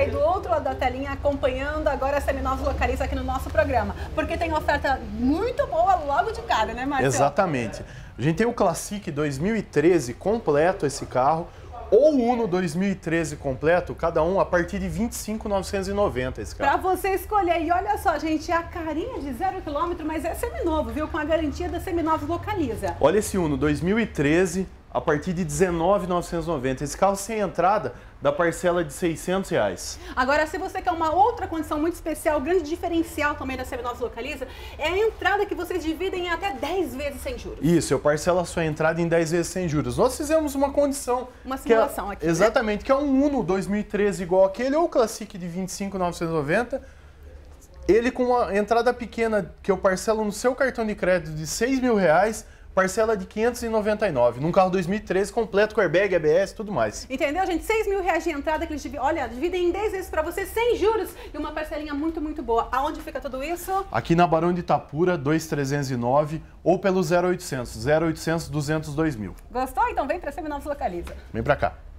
aí do outro lado da telinha acompanhando agora a Seminovos Localiza aqui no nosso programa. Porque tem oferta muito boa logo de cara, né, Marcelo? Exatamente. A gente tem o Classic 2013 completo esse carro ou o Uno 2013 completo, cada um a partir de 25,990 esse carro. Pra você escolher. E olha só, gente, é a carinha de zero quilômetro, mas é seminovo, viu? Com a garantia da Seminovos Localiza. Olha esse Uno 2013 a partir de 19,990. Esse carro sem entrada da parcela de 600 reais. Agora, se você quer uma outra condição muito especial, grande diferencial também da Seminovos Localiza, é a entrada que vocês dividem em até 10 vezes sem juros. Isso, eu parcelo a sua entrada em 10 vezes sem juros. Nós fizemos uma condição. Uma simulação é, aqui. né? Exatamente, né? que é um Uno 2013 igual aquele, ou o Classic de 25,990. Ele com uma entrada pequena que eu parcelo no seu cartão de crédito de 6 mil reais, parcela de 599, num carro 2013 completo com airbag, ABS e tudo mais. Entendeu, gente? 6 mil reais de entrada que eles olha, dividem em 10 vezes para você sem juros e uma parcelinha muito, muito boa. Aonde fica tudo isso? Aqui na Barão de Itapura, 2309 ou pelo 0800, 0800 202 mil. Gostou? Então vem para Seminovos Localiza. Vem para cá.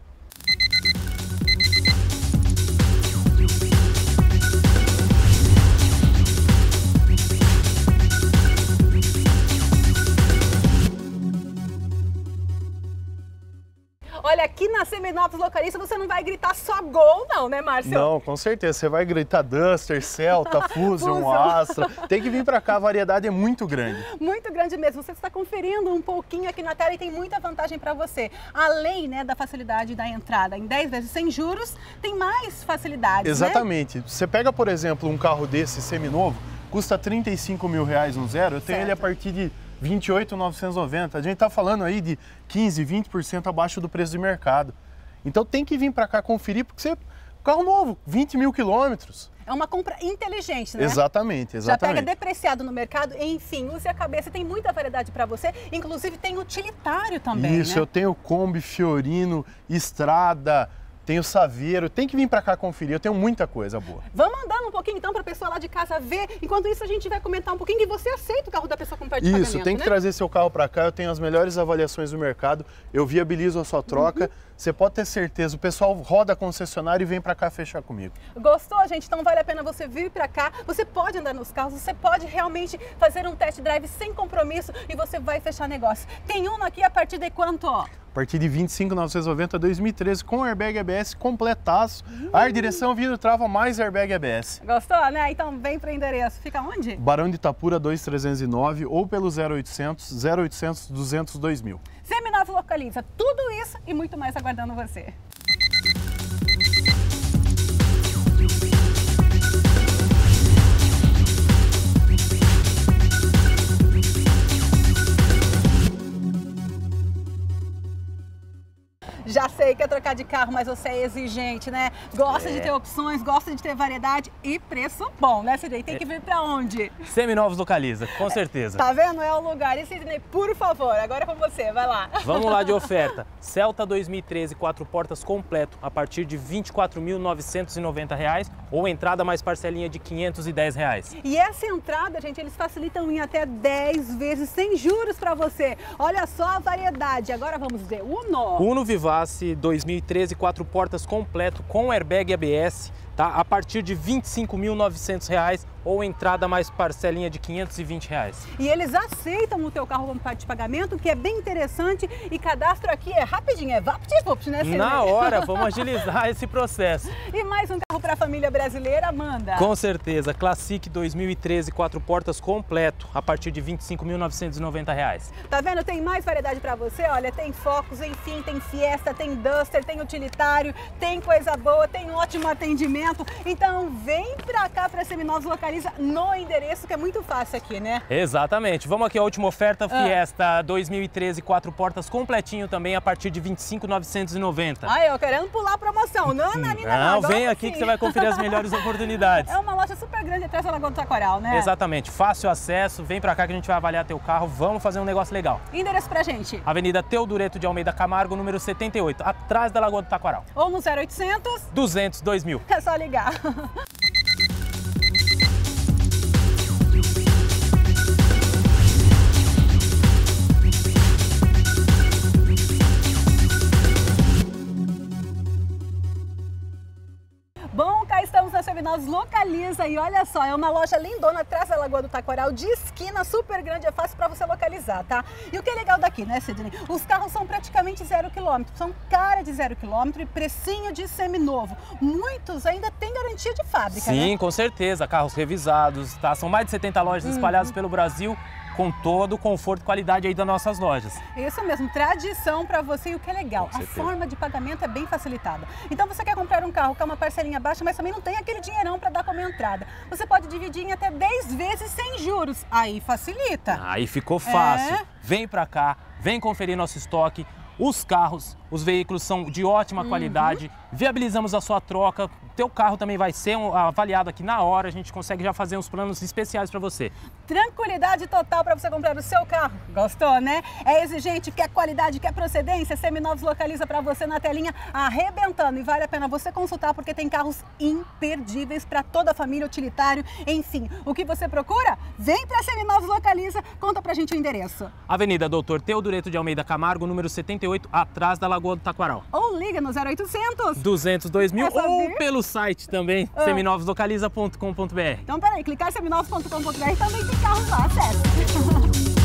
Olha, aqui na Seminovos Localiza você não vai gritar só gol, não, né, Márcio? Não, com certeza. Você vai gritar Duster, Celta, Fusion, Astra. Tem que vir para cá, a variedade é muito grande. Muito grande mesmo. Você está conferindo um pouquinho aqui na tela e tem muita vantagem para você. Além né, da facilidade da entrada em 10 vezes sem juros, tem mais facilidades. Exatamente. Né? Você pega, por exemplo, um carro desse seminovo, custa 35 mil reais no zero, eu tenho certo. ele a partir de 28,990. A gente está falando aí de 15, 20% abaixo do preço de mercado. Então tem que vir para cá conferir, porque você. Carro novo, 20 mil quilômetros. É uma compra inteligente, né? Exatamente, exatamente. Já pega depreciado no mercado, enfim, use a cabeça, tem muita variedade para você, inclusive tem utilitário também. Isso, né? eu tenho Kombi, Fiorino, Estrada, tenho Saveiro, tem que vir para cá conferir, eu tenho muita coisa boa. Vamos andando um pouquinho então para a pessoa lá de casa ver. Enquanto isso a gente vai comentar um pouquinho e você aceita o carro da pessoa com parte de Isso, tem que né? trazer seu carro para cá, eu tenho as melhores avaliações do mercado, eu viabilizo a sua troca. Uhum. Você pode ter certeza, o pessoal roda a concessionária e vem para cá fechar comigo. Gostou, gente? Então vale a pena você vir para cá. Você pode andar nos carros, você pode realmente fazer um test drive sem compromisso e você vai fechar negócio. Tem um aqui a partir de quanto, ó? A partir de 25,990 2013 com airbag ABS completaço. Uhum. Ar, direção, vidro, trava mais airbag ABS. Gostou, né? Então vem para o endereço. Fica onde? Barão de Itapura 2309 ou pelo 0800 0800 202 mil. Seminovos localiza tudo isso e muito mais aguardando você. Já sei que é trocar de carro, mas você é exigente, né? Gosta é. de ter opções, gosta de ter variedade e preço bom, né, Sidney? Tem que vir pra onde? Seminovos localiza, com certeza. Tá vendo? É o lugar. E Sidney, por favor, agora é com você, vai lá. Vamos lá de oferta. Celta 2013, quatro portas completo, a partir de R$ 24.990 ou entrada mais parcelinha de 510 reais. E essa entrada, gente, eles facilitam em até 10 vezes sem juros para você. Olha só a variedade. Agora vamos ver Uno. Uno Vivace 2013, quatro portas completo com airbag ABS, tá? A partir de R$ 25.900 ou entrada mais parcelinha de 520 reais. E eles aceitam o teu carro como parte de pagamento, que é bem interessante e cadastro aqui é rapidinho, é VaptVupt, né? Silvia? Na hora, vamos agilizar esse processo. E mais um carro para a família brasileira, Amanda? Com certeza, Classic 2013, quatro portas completo, a partir de 25.990 reais. Tá vendo? Tem mais variedade para você, olha, tem Focus, enfim, tem Fiesta, tem Duster, tem utilitário, tem coisa boa, tem ótimo atendimento. Então vem para cá para Seminovos locais localiza no endereço, que é muito fácil aqui, né? Exatamente. Vamos aqui a última oferta, Fiesta ah. 2013, quatro portas completinho também, a partir de 25,990. Ah, eu querendo pular a promoção. Não, não, não, não vem aqui sim. que você vai conferir as melhores oportunidades. É uma loja super grande atrás da Lagoa do Taquaral, né? Exatamente. Fácil acesso, vem pra cá que a gente vai avaliar teu carro, vamos fazer um negócio legal. Endereço pra gente? Avenida Teodureto de Almeida Camargo, número 78, atrás da Lagoa do Taquaral. Ou no 0800? 200 2000. É só ligar. Seminovos Localiza e olha só, é uma loja lindona atrás da Lagoa do Taquaral, de esquina, super grande, é fácil para você localizar, tá? E o que é legal daqui, né, Sidney? Os carros são praticamente zero quilômetro, são cara de zero quilômetro e precinho de seminovo. Muitos ainda têm garantia de fábrica, Sim, né? com certeza, carros revisados, tá? São mais de 70 lojas Uhum. espalhadas pelo Brasil com todo o conforto e qualidade aí das nossas lojas. Isso mesmo, tradição para você e o que é legal, a forma de pagamento é bem facilitada. Então você quer comprar um carro com uma parcelinha baixa, mas também não tem aquele dinheirão para dar como entrada. Você pode dividir em até 10 vezes sem juros. Aí facilita. Aí ficou fácil. É. Vem pra cá, vem conferir nosso estoque. Os carros, os veículos são de ótima qualidade. Viabilizamos a sua troca. Teu carro também vai ser avaliado aqui na hora. A gente consegue já fazer uns planos especiais para você. Tranquilidade total para você comprar o seu carro. Gostou, né? É exigente, quer qualidade, quer procedência? Seminovos localiza para você na telinha arrebentando. E vale a pena você consultar porque tem carros imperdíveis para toda a família, utilitário, enfim. O que você procura? Vem para Seminovos localiza. Conta pra gente o endereço. Avenida Doutor Teodureto de Almeida Camargo, número 78, atrás da Lagoa do Taquaral. Ou liga no 0800. 202 mil É ou vir? pelo site também, Ah. seminovoslocaliza.com.br. Então, peraí, clicar em seminovos.com.br também tem carros lá, acesse.